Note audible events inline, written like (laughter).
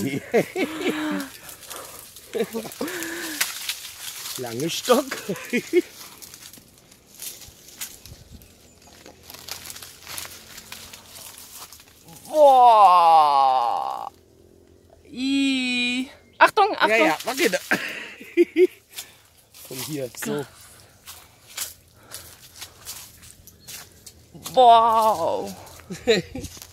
sie. (laughs) Lange Stock. Boah. I. Achtung, Achtung. Ja, ja, warte. Von hier, so. Wow. (laughs)